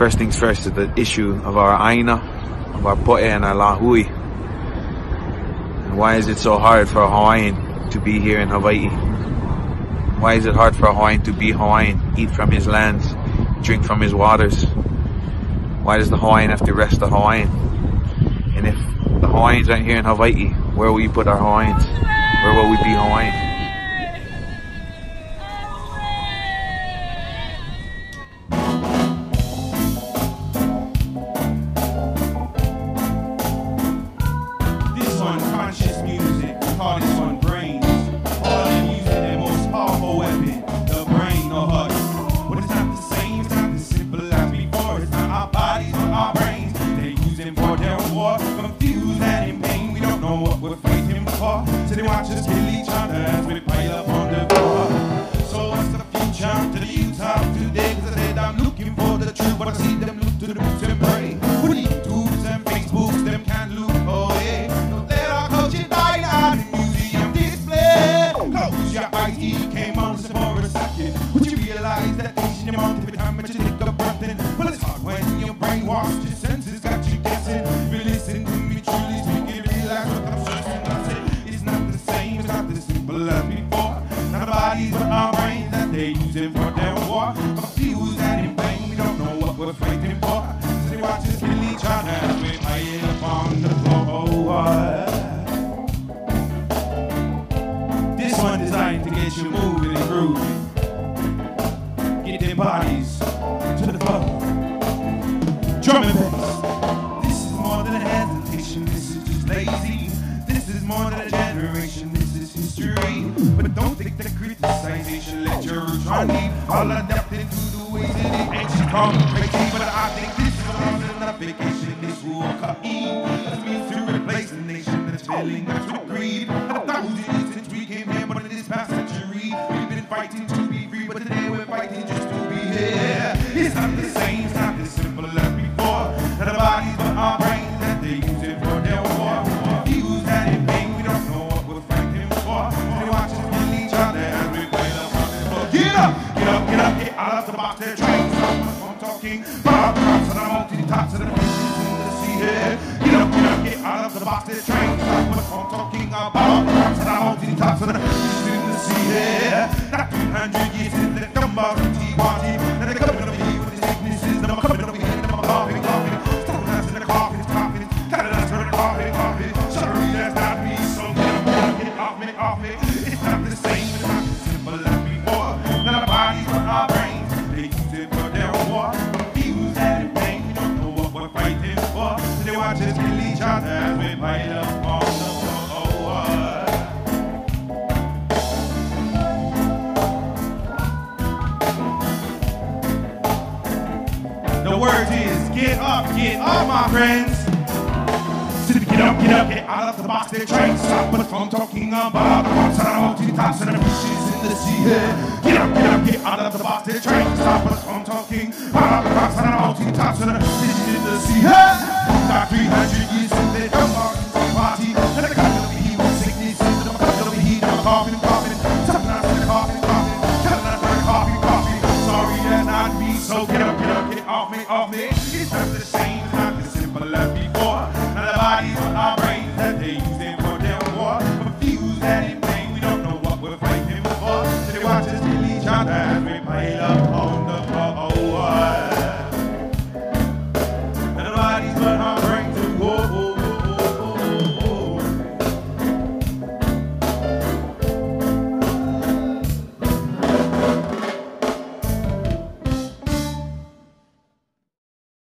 First things first is the issue of our Aina, of our Po'e and our Lahui. And why is it so hard for a Hawaiian to be here in Hawaii? Why is it hard for a Hawaiian to be Hawaiian, eat from his lands, drink from his waters? Why does the Hawaiian have to rest the Hawaiian? And if the Hawaiians aren't here in Hawaii, where will you put our Hawaiians? Where will we be Hawaiian? War, confused and in pain. We don't know what we're fighting for. So they watch us kill each other as we pile up on the floor. So what's the future to the youth of today? Cause I said I'm looking for the truth, but I see them look to the books and pray. YouTubes and them can't look away. Let our culture die museum display. Close your eyes. Would you realize that each in your every time that you they it for their war. Confused and in pain, we don't know what we're fighting for. So they watch us kill each other as we pile up on the floor. This one designed to get you moving and grooving. Get them bodies to the floor. Drum and bass. This is more than a hesitation. This is just lazy. This is more than a generation. History. But don't think that criticization roots run deep. All adapted to the ways that it you come. But I think this is more than a vacation. This will cut This means to replace the nation that's filling us with greed. A thousand years since we came here, but in this past century, we've been fighting to be free. But today we're fighting just to be here. It's not the talking. Bob and I'm on to the tops of the sea. Get get out of the box. To stop us from talking. Bob Cox and I'm on tops of the pieces in the sea here. Get up, get up, my friends. Get up, get up, get out of the box. They're trying to stop us from talking about the box. I don't the tops and the fishes in the sea. Yeah. Get up, get up, get out of the box. They're trying to stop us from talking about the box. I don't the tops and the fishes in the sea. Yeah. Got 300 years since they come the party. And they got here with sickness. And coming to be here, they're coughing, coughing. Else, they're coughing, coughing. Else, they're coughing, coughing. Sorry, that's not me. So get up, get up, get off me, off me. Not the.